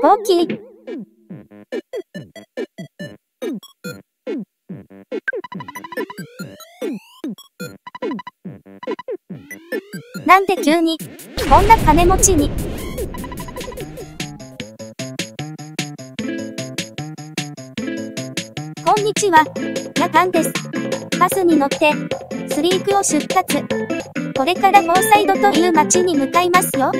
大きい。なんで急に、こんな金持ちに。こんにちは、夜間です。バスに乗って、スリークを出発。これからフォーサイドという街に向かいますよ。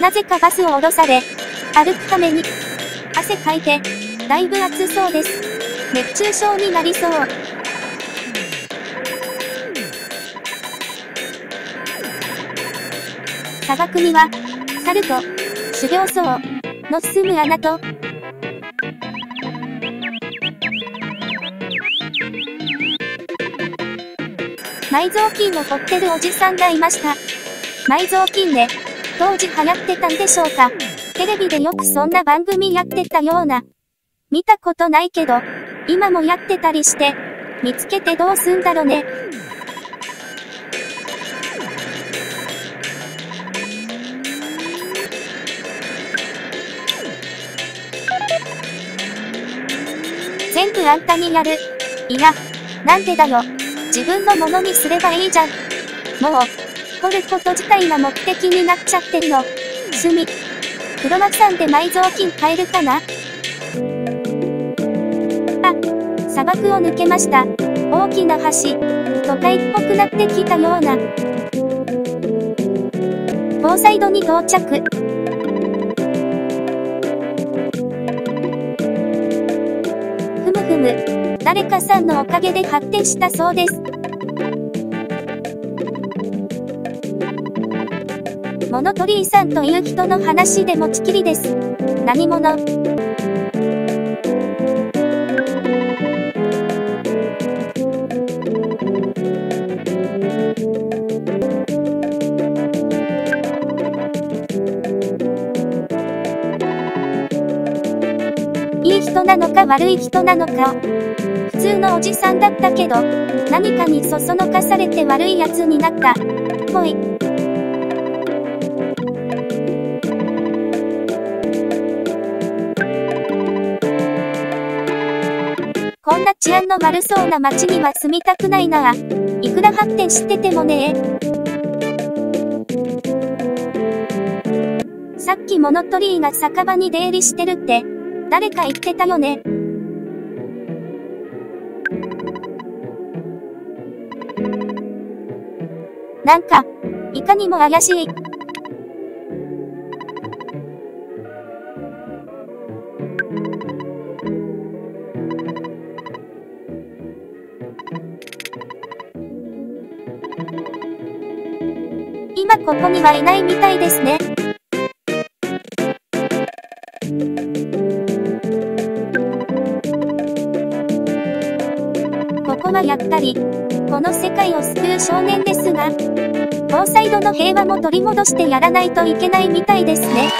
なぜかバスを降ろされ、歩くために、汗かいて、だいぶ暑そうです。熱中症になりそう。砂漠には、猿と、修行僧の住む穴と、埋蔵金を掘ってるおじさんがいました。埋蔵金ね、当時流行ってたんでしょうかテレビでよくそんな番組やってたような。見たことないけど、今もやってたりして、見つけてどうすんだろね。全部あんたにやる。いや、なんでだよ。自分のものにすればいいじゃん。もう、掘ること自体が目的になっちゃってるの。趣味。クロマさんで埋蔵金買えるかな？あ砂漠を抜けました。大きな橋。都会っぽくなってきたような。フォーサイドに到着。誰かさんのおかげで発展したそうです。モノトリーさんという人の話で持ちきりです。何者？なのか悪い人なのか。普通のおじさんだったけど、何かにそそのかされて悪い奴になった。ぽい。こんな治安の悪そうな街には住みたくないな。いくら発展しててもねさっきモノトリーが酒場に出入りしてるって、誰か言ってたよね。なんか、いかにも怪しい。今ここにはいないみたいですね。やったり、この世界を救う少年ですが、フォーサイドの平和も取り戻してやらないといけないみたいですね。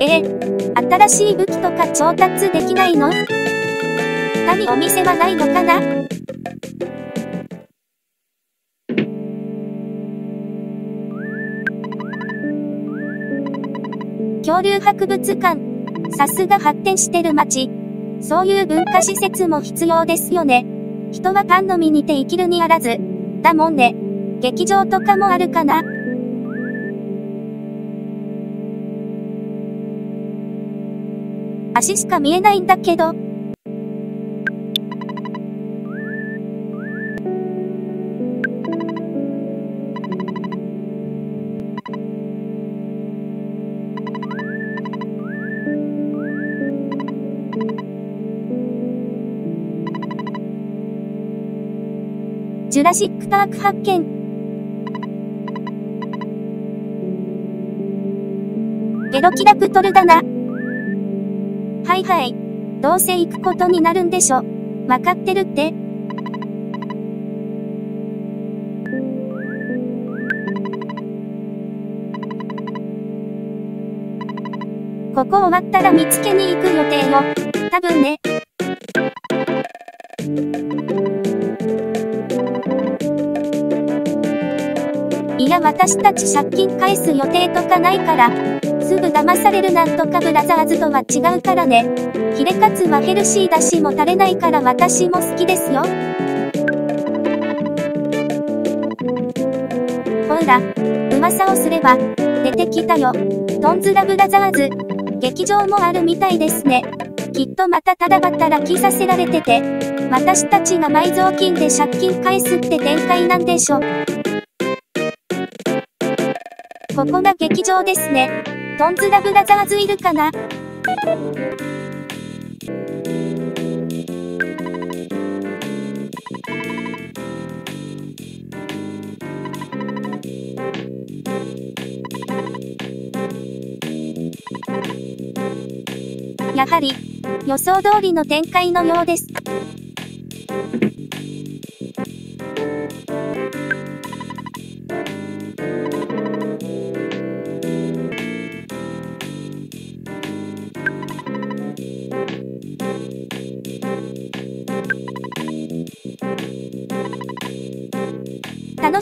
えー、新しい武器とか調達できないの？他にお店はないのかな？恐竜博物館。さすが発展してる街。そういう文化施設も必要ですよね。人はパンのみにて生きるにあらず。だもんね。劇場とかもあるかな足しか見えないんだけど。クラシックパーク発見。ゲロキラプトルだな。はいはい。どうせ行くことになるんでしょ。わかってるって。ここ終わったら見つけに行く予定よ。多分ね。や私たち借金返す予定とかないから、すぐ騙されるなんとかブラザーズとは違うからね。ヒレカツはヘルシーだしも垂れないから私も好きですよ。ほら、噂をすれば、出てきたよ。トンズラブラザーズ。劇場もあるみたいですね。きっとまたただ働きさせられてて、私たちが埋蔵金で借金返すって展開なんでしょ。ここが劇場ですね。トンズラブラザーズいるかな？やはり、予想通りの展開のようです。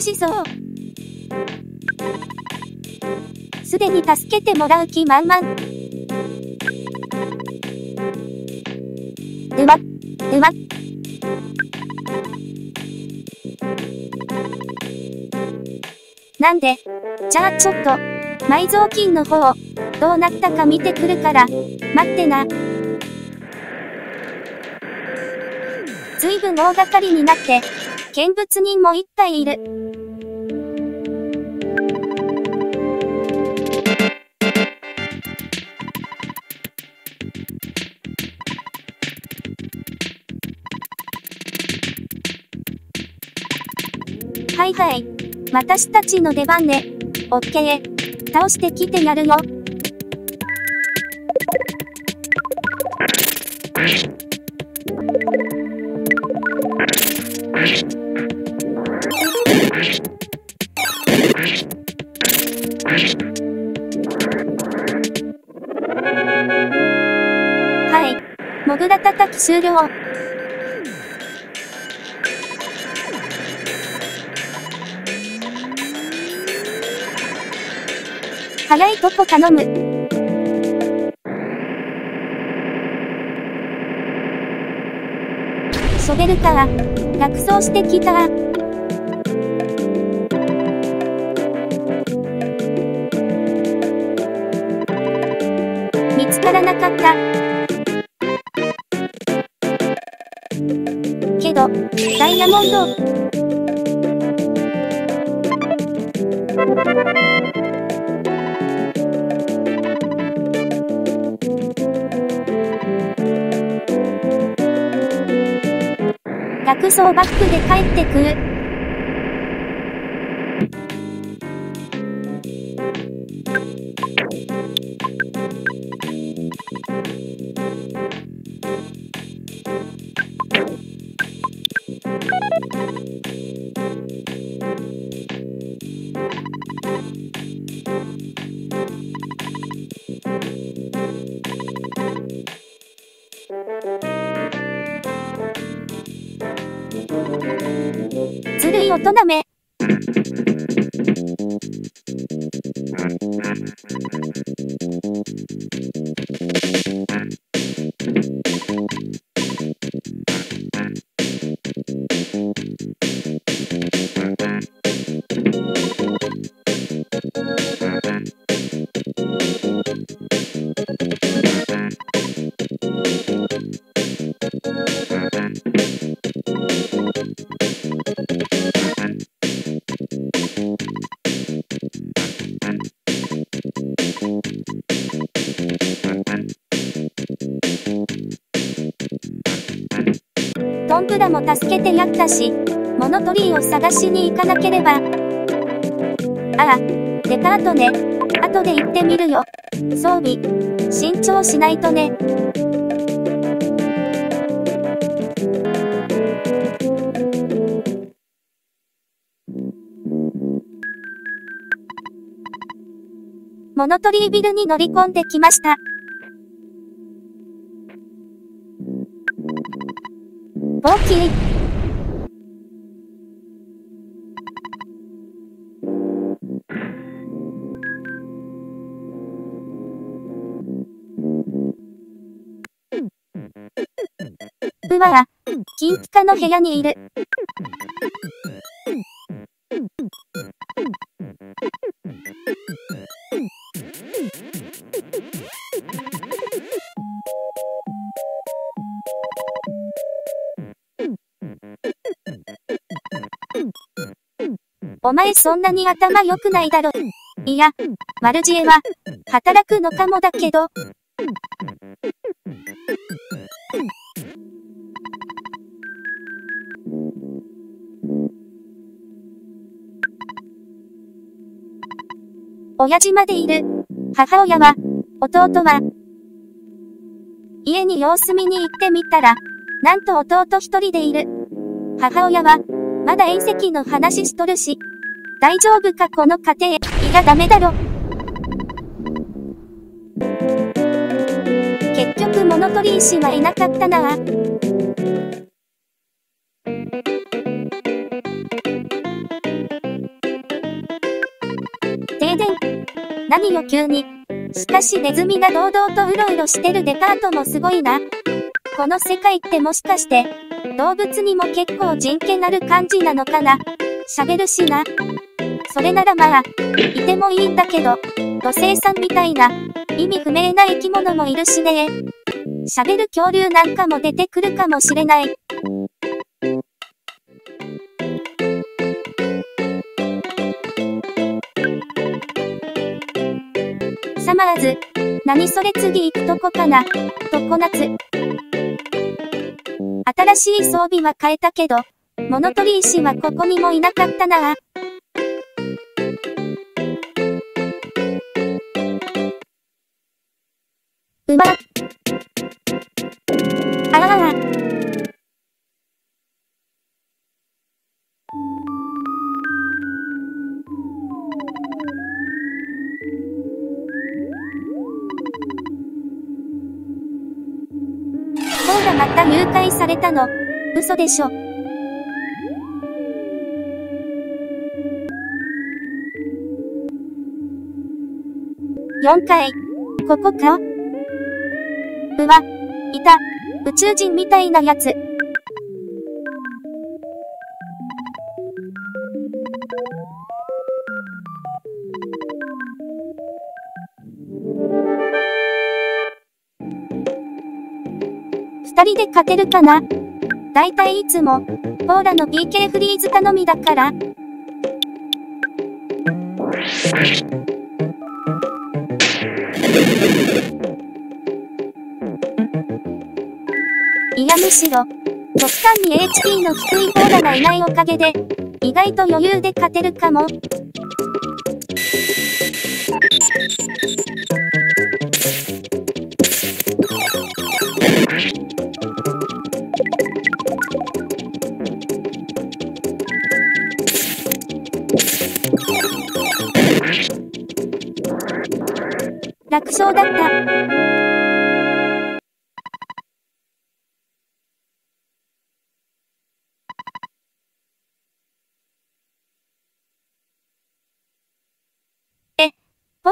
しそう。すでに助けてもらう気満々。うま、うま。なんで、じゃあちょっと、埋蔵金の方、どうなったか見てくるから、待ってな。ずいぶん大掛かりになって、見物人も一体いる。はいはい。私た。ちの出番ね。オッケー。倒してきてやるよ。モ終了。早いとこ頼む。ショベルカー、落走してきた。ダイヤモンド。学装バックで帰ってくる。トンプラも助けてやったし、モノトリーを探しに行かなければ。ああ、デパートね。後で行ってみるよ。装備、慎重しないとね。モノトリービルに乗り込んできました。ボーキー。うわ、金ピカの部屋にいる。お前そんなに頭良くないだろ。いや、悪知恵は、働くのかもだけど。親父までいる。母親は、弟は、家に様子見に行ってみたら、なんと弟一人でいる。母親は、まだ隕石の話しとるし、大丈夫かこの家庭、いやダメだろ。結局物取り石はいなかったな停電。何よ急に。しかしネズミが堂々とうろうろしてるデパートもすごいな。この世界ってもしかして、動物にも結構人権ある感じなのかな。喋るしな。それならまあ、いてもいいんだけど、土星さんみたいな、意味不明な生き物もいるしね喋る恐竜なんかも出てくるかもしれない。サマーズ、何それ次行くとこかな、常夏。新しい装備は変えたけど、物取り石はここにもいなかったなま。あらあ。ほらまた誘拐されたの。嘘でしょ。4階。ここか？うわ、いた。宇宙人みたいなやつ。二人で勝てるかな？だいたいいつも、ポーラの PK フリーズ頼みだから。いやむしろ、極端に HP の低いコーラがいないおかげで、意外と余裕で勝てるかも。楽勝だった。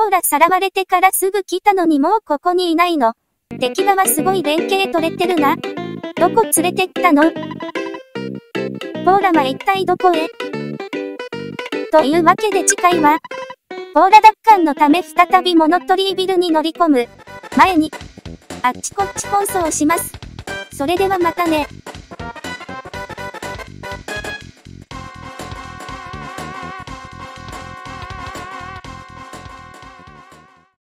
ほーらさらわれてからすぐ来たのにもうここにいないの。敵側すごい連携取れてるな。どこ連れてったの？ポーラは一体どこへ？というわけで次回は、ポーラ奪還のため再びモノトリービルに乗り込む。前に、あっちこっち奔走します。それではまたね。